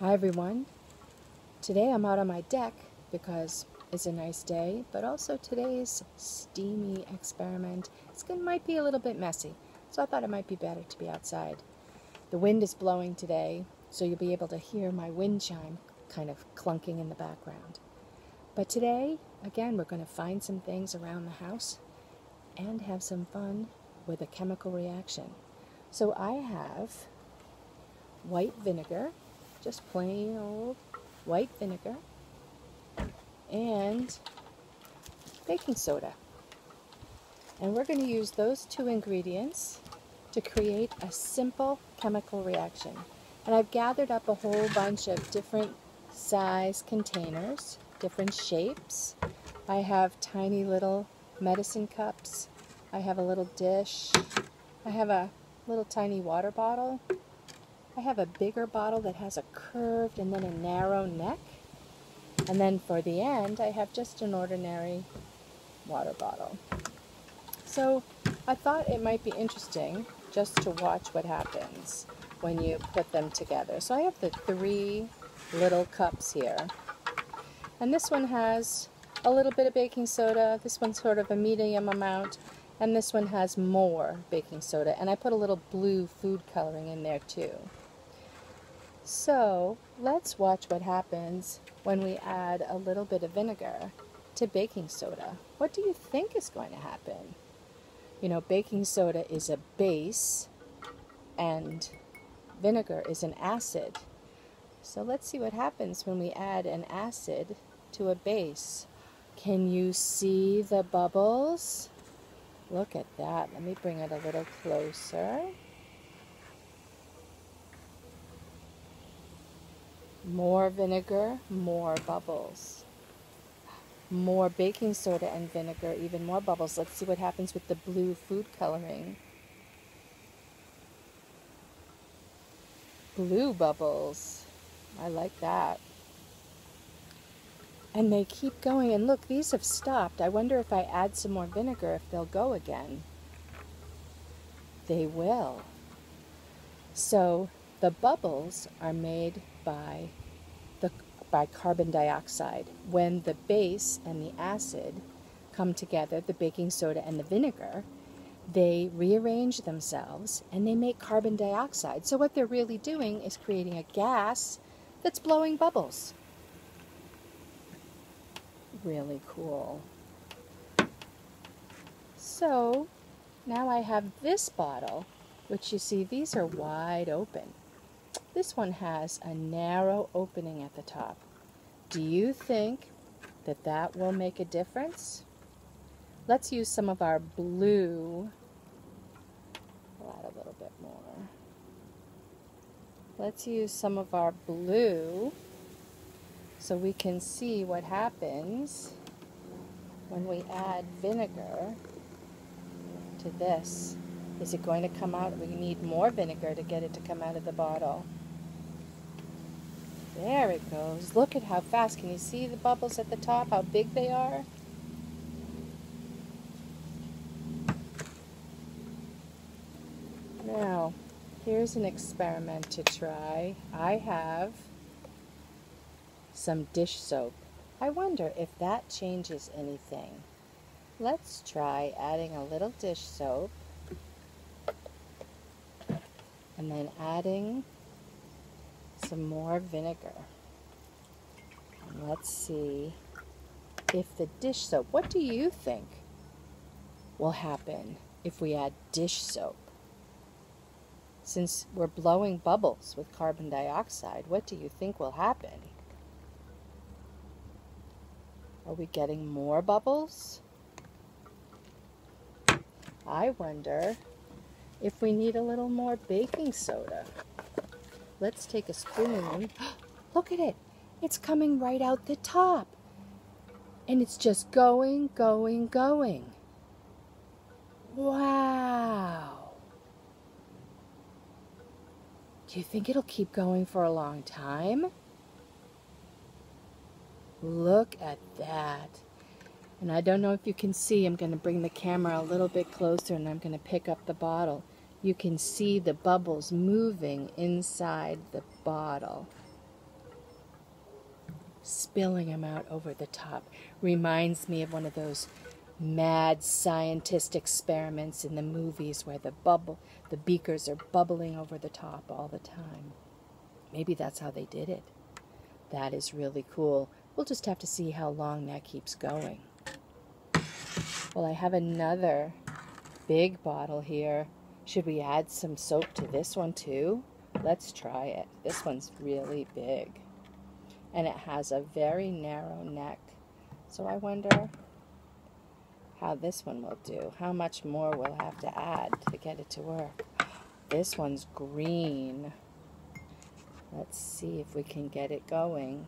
Hi everyone. Today I'm out on my deck because it's a nice day, but also today's steamy experiment. It's gonna, might be a little bit messy, so I thought it might be better to be outside. The wind is blowing today, so you'll be able to hear my wind chime kind of clunking in the background. But today, again, we're going to find some things around the house and have some fun with a chemical reaction. So I have white vinegar, just plain old white vinegar, and baking soda. And we're going to use those two ingredients to create a simple chemical reaction. And I've gathered up a whole bunch of different size containers, different shapes. I have tiny little medicine cups. I have a little dish. I have a little tiny water bottle. I have a bigger bottle that has a curved and then a narrow neck. And then for the end, I have just an ordinary water bottle. So I thought it might be interesting just to watch what happens when you put them together. So I have the three little cups here. And this one has a little bit of baking soda, this one's sort of a medium amount, and this one has more baking soda. And I put a little blue food coloring in there too. So let's watch what happens when we add a little bit of vinegar to baking soda. What do you think is going to happen? You know, baking soda is a base and vinegar is an acid. So let's see what happens when we add an acid to a base. Can you see the bubbles? Look at that. Let me bring it a little closer. More vinegar, more bubbles. More baking soda and vinegar, even more bubbles. Let's see what happens with the blue food coloring. Blue bubbles. I like that. And they keep going. And look, these have stopped. I wonder if I add some more vinegar, if they'll go again. They will. So the bubbles are made by the by carbon dioxide. When the base and the acid come together, the baking soda and the vinegar, they rearrange themselves and they make carbon dioxide. So what they're really doing is creating a gas that's blowing bubbles really cool. So now I have this bottle, which you see these are wide open. This one has a narrow opening at the top. Do you think that that will make a difference? Let's use some of our blue. I'll add a little bit more. Let's use some of our blue so we can see what happens when we add vinegar to this. Is it going to come out? We need more vinegar to get it to come out of the bottle. There it goes. Look at how fast. Can you see the bubbles at the top, how big they are? Now, here's an experiment to try. I have some dish soap. I wonder if that changes anything. Let's try adding a little dish soap and then adding some more vinegar. And let's see if the dish soap, what do you think will happen if we add dish soap? Since we're blowing bubbles with carbon dioxide, what do you think will happen? Are we getting more bubbles? I wonder if we need a little more baking soda. Let's take a spoon. Look at it. It's coming right out the top. And it's just going, going, going. Wow. Do you think it'll keep going for a long time? Look at that. And I don't know if you can see, I'm going to bring the camera a little bit closer and I'm going to pick up the bottle. You can see the bubbles moving inside the bottle. spilling them out over the top. Reminds me of one of those mad scientist experiments in the movies where the bubble the beakers are bubbling over the top all the time. Maybe that's how they did it. That is really cool. We'll just have to see how long that keeps going. Well, I have another big bottle here. Should we add some soap to this one too? Let's try it. This one's really big. And it has a very narrow neck. So I wonder how this one will do. How much more we'll have to add to get it to work. This one's green. Let's see if we can get it going.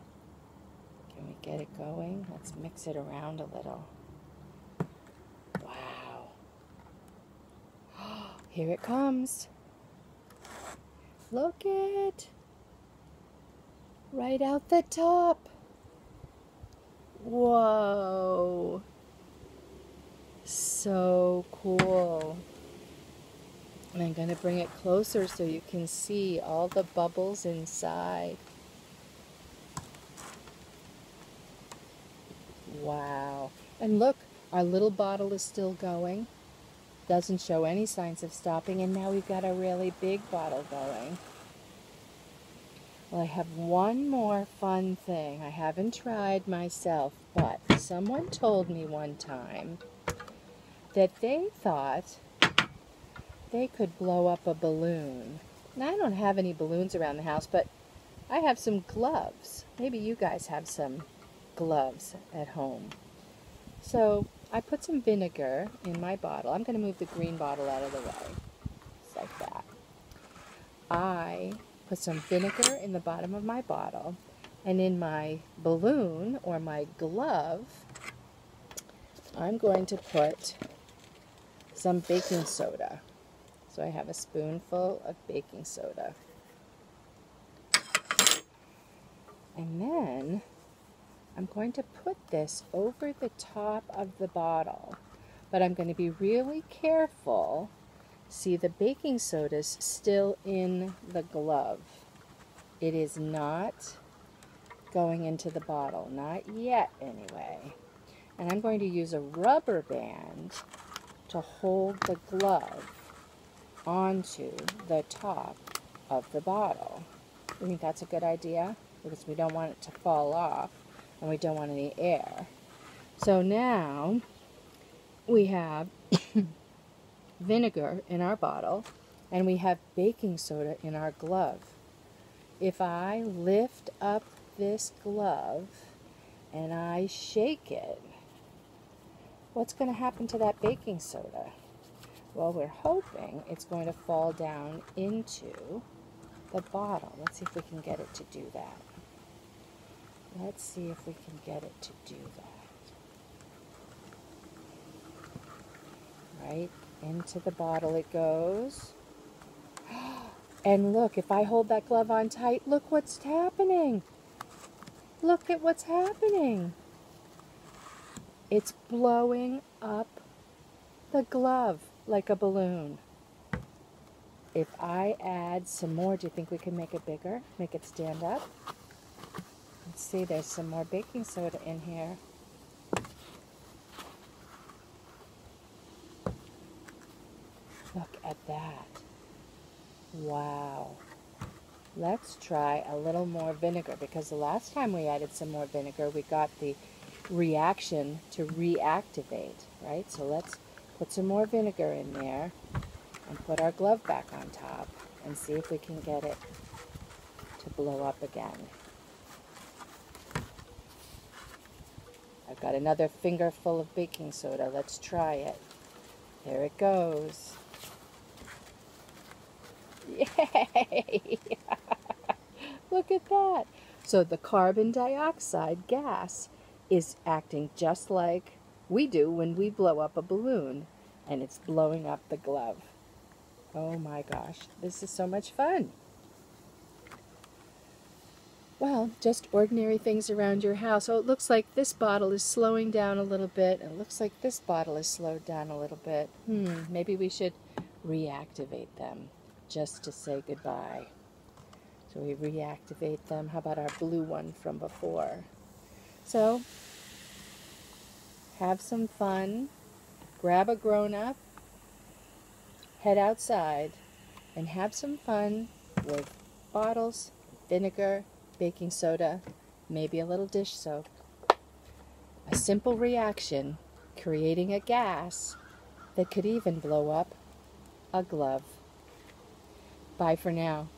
Can we get it going? Let's mix it around a little. Wow. Here it comes. Look it. Right out the top. Whoa. So cool. And I'm going to bring it closer so you can see all the bubbles inside. Wow. And look, our little bottle is still going. Doesn't show any signs of stopping. And now we've got a really big bottle going. Well, I have one more fun thing. I haven't tried myself, but someone told me one time that they thought they could blow up a balloon. Now, I don't have any balloons around the house, but I have some gloves. Maybe you guys have some gloves at home. So I put some vinegar in my bottle. I'm going to move the green bottle out of the way. Just like that. I put some vinegar in the bottom of my bottle. And in my balloon or my glove, I'm going to put some baking soda. So I have a spoonful of baking soda. And then I'm going to put this over the top of the bottle. But I'm going to be really careful. See, the baking soda's still in the glove. It is not going into the bottle. Not yet, anyway. And I'm going to use a rubber band to hold the glove onto the top of the bottle. I think that's a good idea because we don't want it to fall off and we don't want any air. So now we have vinegar in our bottle and we have baking soda in our glove. If I lift up this glove and I shake it, what's going to happen to that baking soda? Well, we're hoping it's going to fall down into the bottle. Let's see if we can get it to do that. Let's see if we can get it to do that. Right into the bottle it goes. And look, if I hold that glove on tight, look what's happening. Look at what's happening. It's blowing up the glove like a balloon. If I add some more, do you think we can make it bigger? Make it stand up? See, there's some more baking soda in here. Look at that. Wow. Let's try a little more vinegar because the last time we added some more vinegar, we got the reaction to reactivate, right? So let's put some more vinegar in there and put our glove back on top and see if we can get it to blow up again. I've got another finger full of baking soda. Let's try it. There it goes. Yay! Look at that. So the carbon dioxide gas is acting just like we do when we blow up a balloon and it's blowing up the glove. Oh my gosh, this is so much fun. Well, just ordinary things around your house. Oh, it looks like this bottle is slowing down a little bit. It looks like this bottle is slowed down a little bit. Hmm, maybe we should reactivate them just to say goodbye. So we reactivate them. How about our blue one from before? So, have some fun, grab a grown up, head outside, and have some fun with bottles, vinegar, baking soda, maybe a little dish soap. A simple reaction creating a gas that could even blow up a glove. Bye for now.